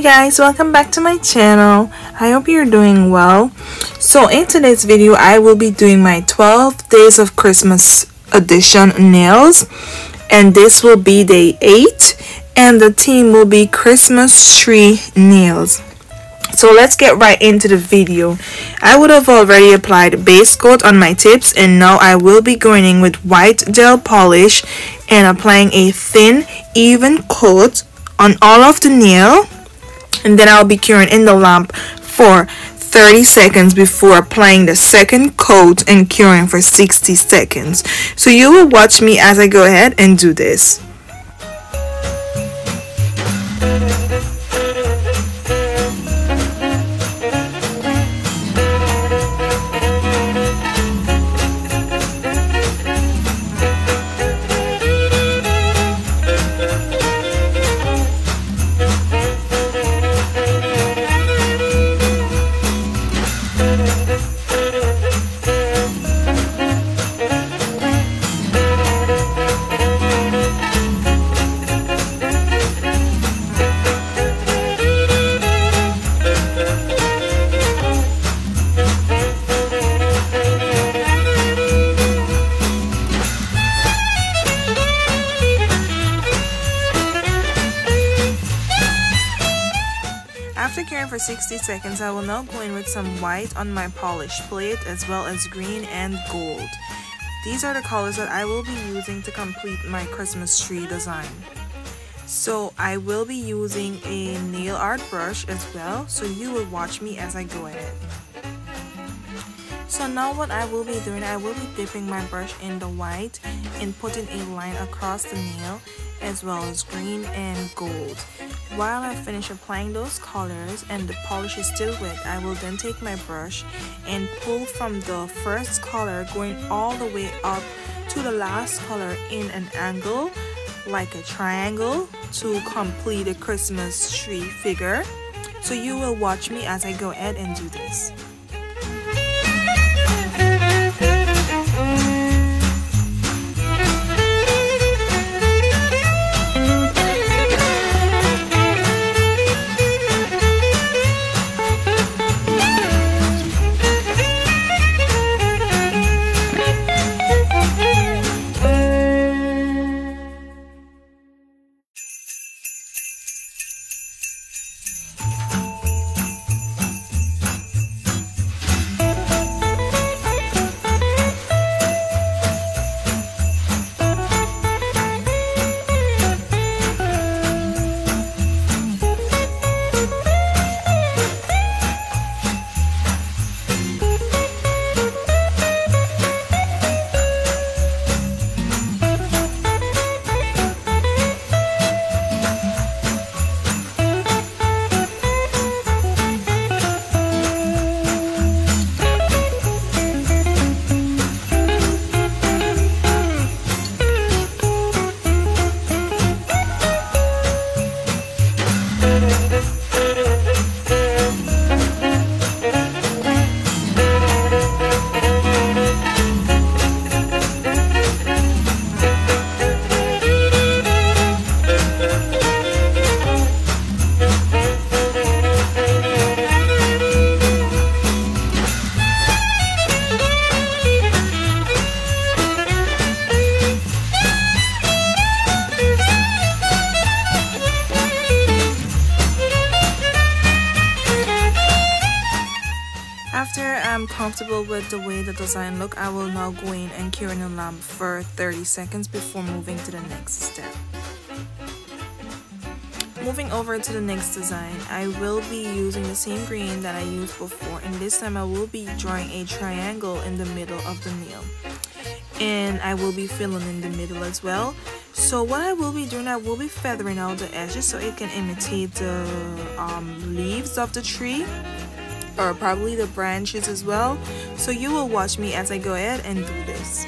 Hey guys, welcome back to my channel. I hope you're doing well. So in today's video, I will be doing my 12 days of Christmas edition nails. And this will be day 8 and the theme will be Christmas tree nails. So let's get right into the video. I would have already applied base coat on my tips and now I will be going in with white gel polish and applying a thin even coat on all of the nail and then I'll be curing in the lamp for 30 seconds before applying the second coat and curing for 60 seconds. So you will watch me as I go ahead and do this. 60 seconds, I will now go in with some white on my polished plate as well as green and gold. These are the colors that I will be using to complete my Christmas tree design. So I will be using a nail art brush as well, so you will watch me as I go ahead. So now what I will be doing, I will be dipping my brush in the white and putting a line across the nail as well as green and gold. While I finish applying those colors and the polish is still wet, I will then take my brush and pull from the first color going all the way up to the last color in an angle like a triangle to complete a Christmas tree figure. So you will watch me as I go ahead and do this. Design look, I will now go in and cure in the lamp for 30 seconds before moving to the next step. Moving over to the next design, I will be using the same green that I used before and this time I will be drawing a triangle in the middle of the nail. And I will be filling in the middle as well. So what I will be doing, I will be feathering out the edges so it can imitate the um, leaves of the tree or probably the branches as well. So you will watch me as I go ahead and do this.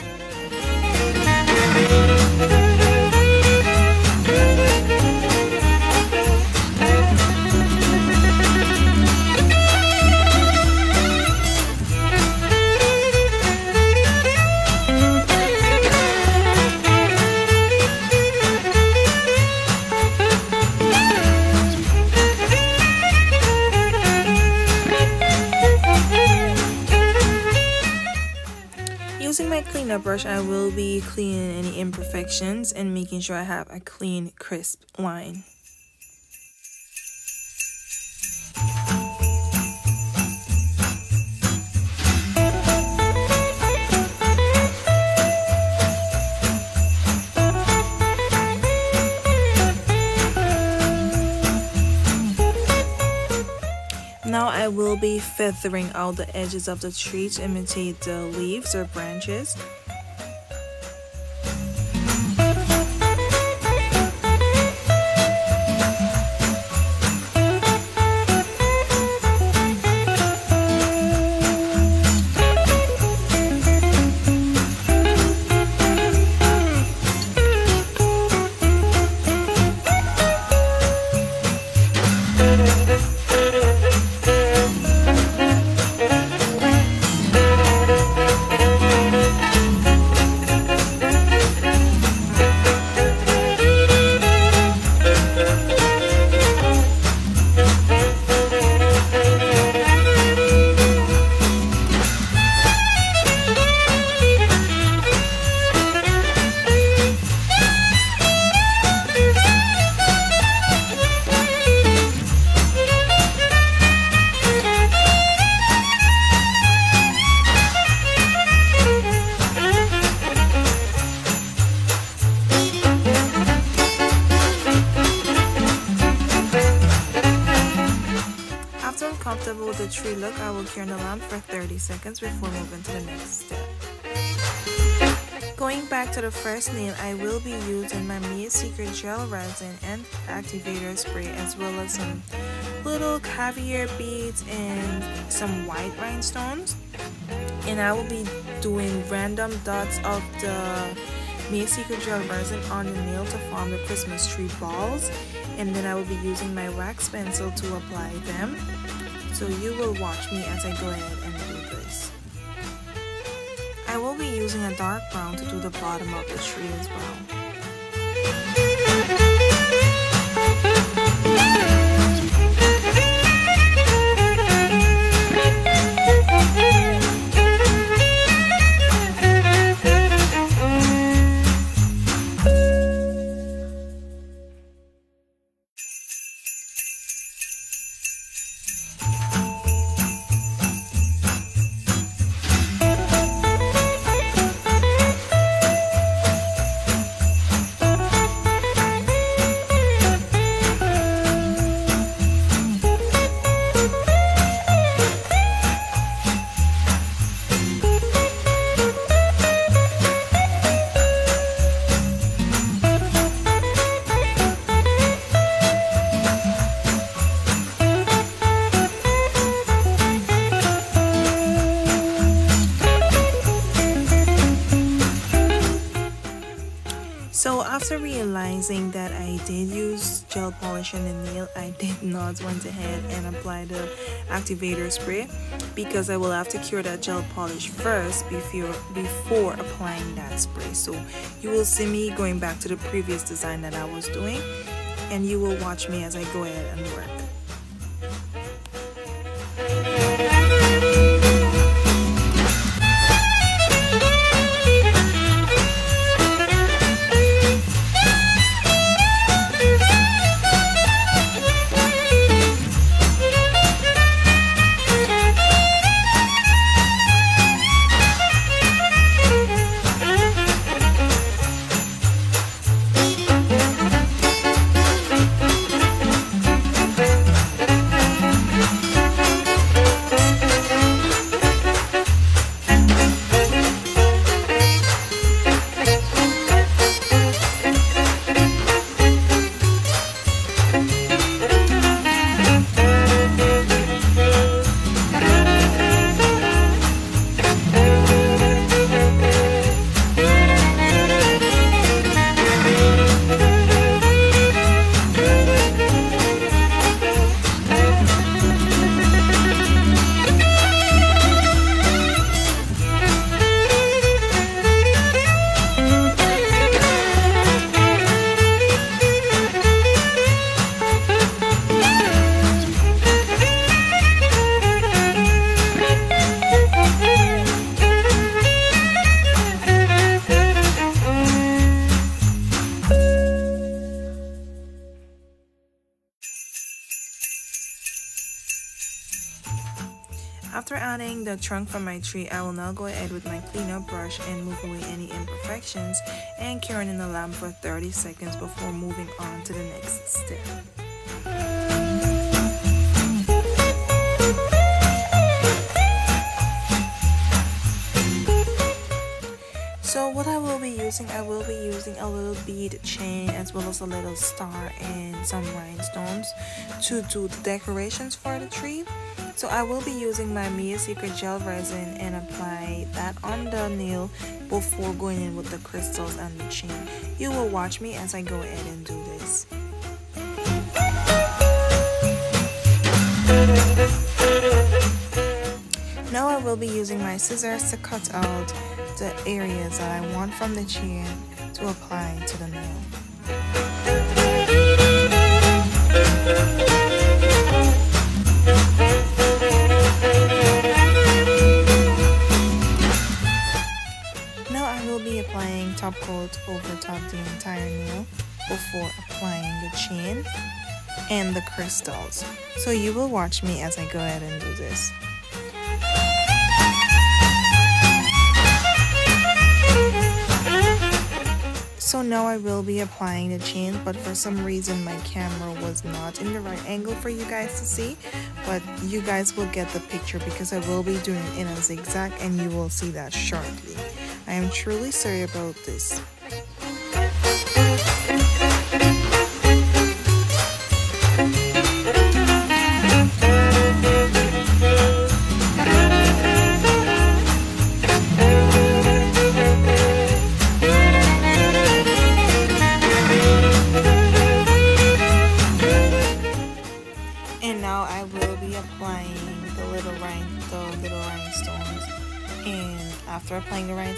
Brush, I will be cleaning any imperfections and making sure I have a clean, crisp line. Now I will be feathering out the edges of the tree to imitate the leaves or branches. 30 seconds before moving to the next step. Going back to the first nail, I will be using my Mia Secret Gel Resin and Activator Spray as well as some little caviar beads and some white rhinestones. And I will be doing random dots of the Mia Secret Gel Resin on the nail to form the Christmas tree balls. And then I will be using my wax pencil to apply them so you will watch me as I go ahead and. I will be using a dark brown to do the bottom of the tree as well. Realizing that I did use gel polish on the nail, I did not went ahead and apply the activator spray because I will have to cure that gel polish first before, before applying that spray. So you will see me going back to the previous design that I was doing and you will watch me as I go ahead and work. Trunk from my tree, I will now go ahead with my cleanup brush and move away any imperfections and curing in the lamp for 30 seconds before moving on to the next step. So what I will be using, I will be using a little bead chain as well as a little star and some rhinestones to do the decorations for the tree. So I will be using my Mia Secret gel resin and apply that on the nail before going in with the crystals and the chain. You will watch me as I go ahead and do this. Now I will be using my scissors to cut out the areas that I want from the chain to apply to the nail. Now I will be applying top coat over top the entire nail before applying the chain and the crystals. So you will watch me as I go ahead and do this. So now I will be applying the chain but for some reason my camera was not in the right angle for you guys to see but you guys will get the picture because I will be doing it in a zigzag and you will see that shortly. I am truly sorry about this.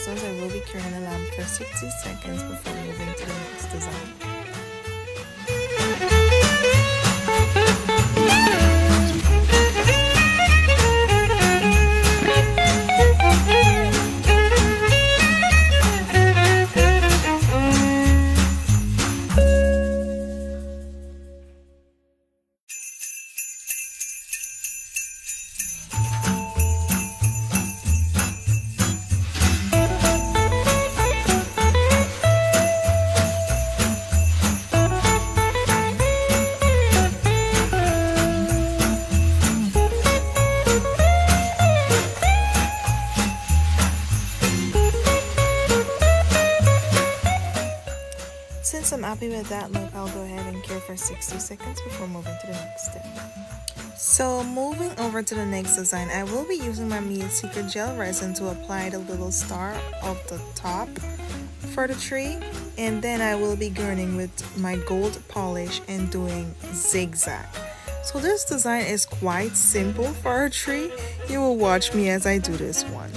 Applying I will be curing the lamp for 60 seconds before moving to the next design. Happy with that look, I'll go ahead and cure for 60 seconds before moving to the next step. So moving over to the next design, I will be using my Mia Secret Gel Resin to apply the little star of the top for the tree. And then I will be gurning with my gold polish and doing zigzag. So this design is quite simple for a tree. You will watch me as I do this one.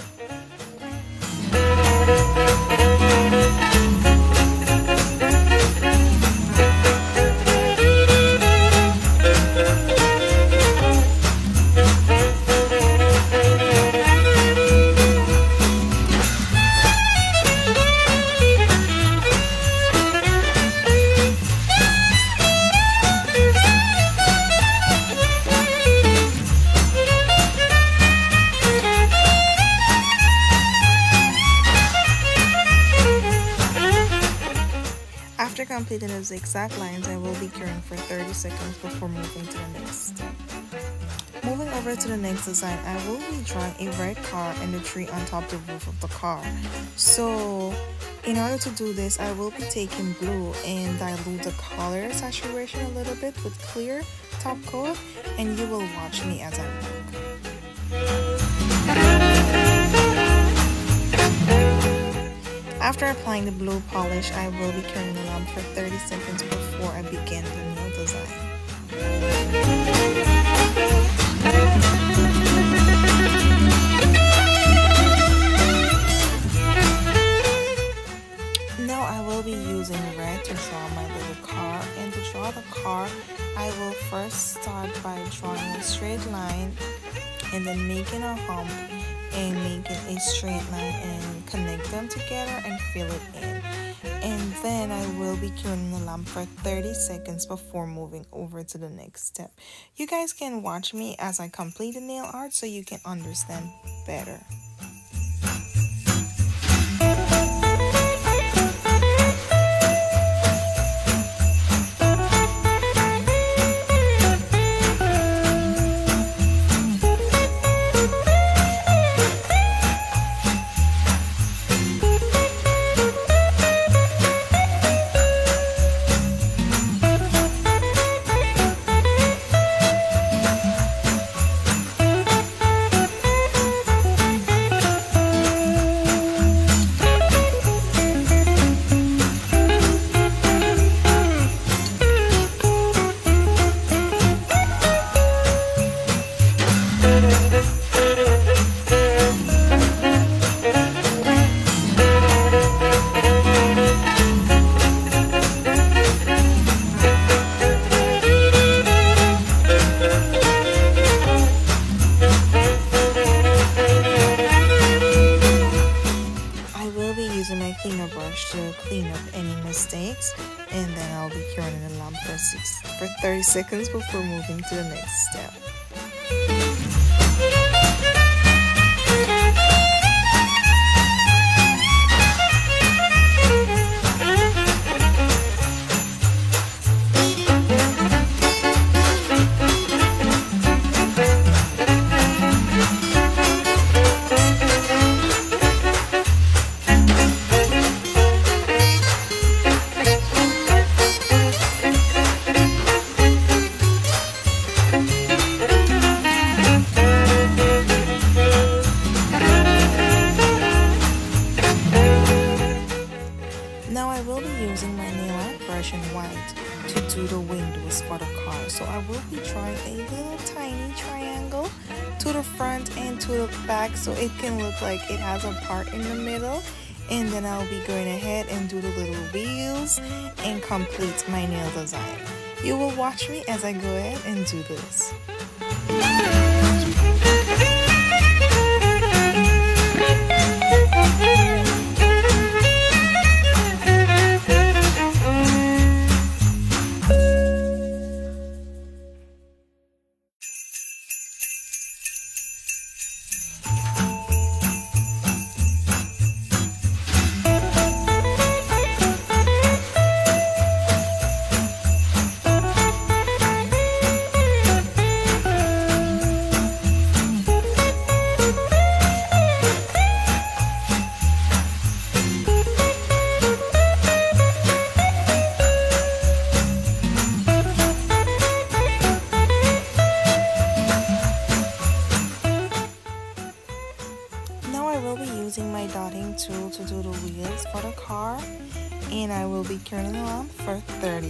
After completing the zigzag lines, I will be curing for 30 seconds before moving to the next. Moving over to the next design, I will be drawing a red car and a tree on top the roof of the car. So, in order to do this, I will be taking blue and dilute the color saturation a little bit with clear top coat and you will watch me as I work. After applying the blue polish, I will be curing the lamp for 30 seconds before I begin the nail design. Now I will be using red to draw my little car and to draw the car I will first start by drawing a straight line and then making a hump and making a straight line and connect them together and fill it in and then I will be curing the lamp for 30 seconds before moving over to the next step. You guys can watch me as I complete the nail art so you can understand better. Clean up any mistakes and then I'll be curing the lamp for, six, for 30 seconds before moving to the next step. To do the windows for the car. So I will be drawing a little tiny triangle to the front and to the back so it can look like it has a part in the middle. And then I'll be going ahead and do the little wheels and complete my nail design. You will watch me as I go ahead and do this.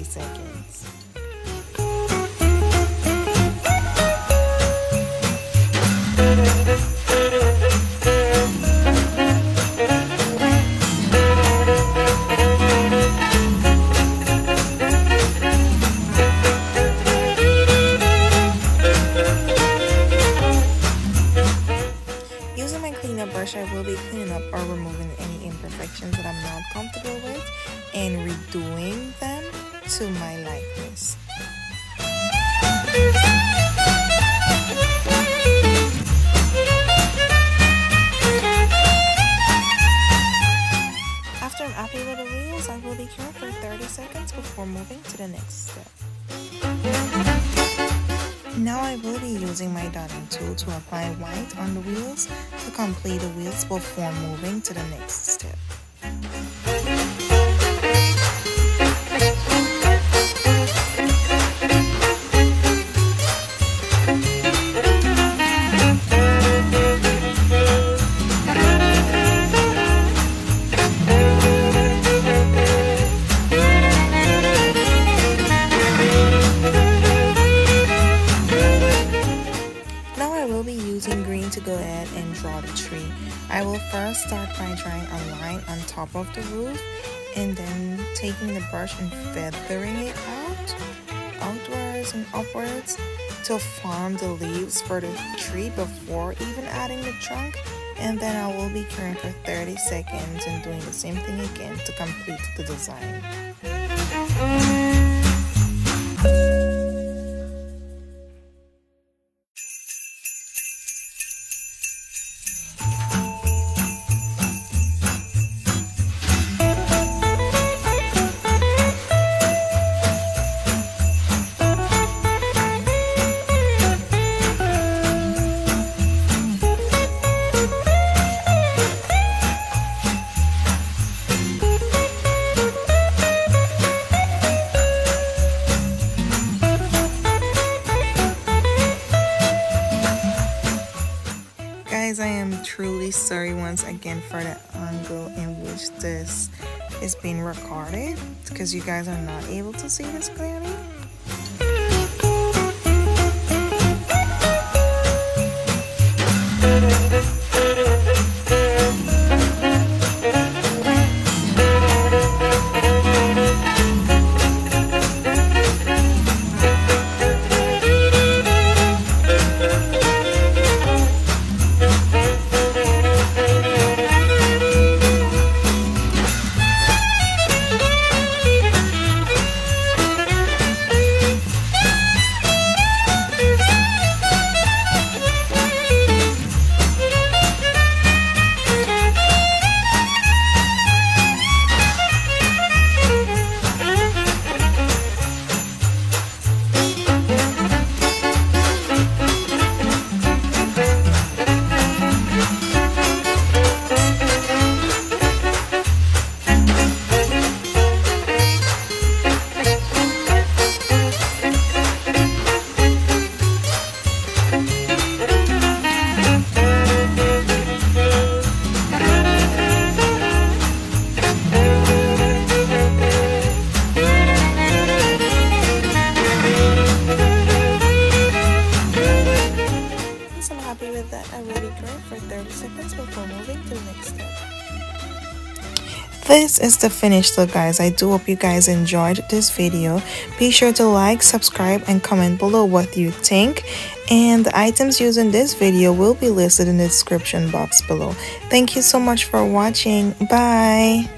30 step. Now I will be using my dotting tool to apply white on the wheels to complete the wheels before moving to the next step. Taking the brush and feathering it out, outwards and upwards to form the leaves for the tree before even adding the trunk and then I will be curling for 30 seconds and doing the same thing again to complete the design. Truly sorry once again for the angle in which this is being recorded because you guys are not able to see this clearly This is the finished look guys. I do hope you guys enjoyed this video. Be sure to like, subscribe, and comment below what you think. And the items used in this video will be listed in the description box below. Thank you so much for watching. Bye!